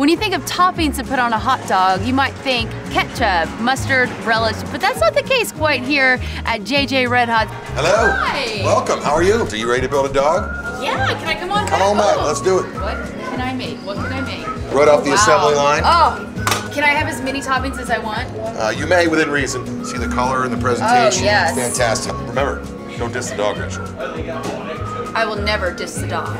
When you think of toppings to put on a hot dog, you might think ketchup, mustard, relish, but that's not the case quite here at JJ Red Hot. Hello. Hi. Welcome. How are you? Are you ready to build a dog? Yeah, can I come on Come back? on back. Let's do it. What can I make? What can I make? Right off the Wow. assembly line. Oh, can I have as many toppings as I want? Uh, you may within reason. See the color and the presentation. Oh, yes. Fantastic. Remember, don't diss the dog, Rachel. I will never diss the dog.